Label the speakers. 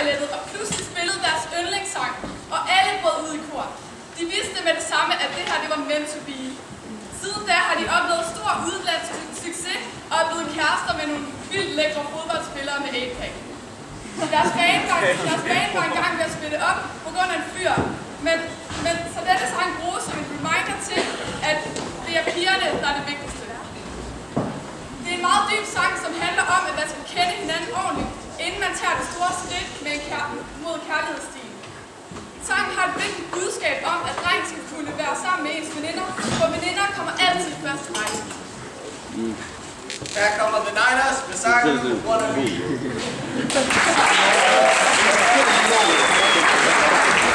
Speaker 1: dansetoilettet og pludselig spillede deres yndlingssang, og alle brød ud i kor. De vidste med det samme, at det her det var meant to be. Siden da har de oplevet stor udlandsk succes og er blevet kærester med nogle vildt lækre fodboldspillere med 8-pack. Deres bane var, deres bane var engang ved at splitte op på grund af en fyr, men, men så denne sang bruges som en reminder til, at det er pigerne, der er det vigtigste. Det er en meget dyb sang, som handler om, at man skal kende hinanden ordentligt, inden man tager det store skridt med kær mod kærlighedsstigen. Sangen har et vigtigt budskab om, at dreng skal kunne være sammen med ens veninder, for veninder kommer altid først til mig.
Speaker 2: Her kommer The Niners med sangen Wanna Be.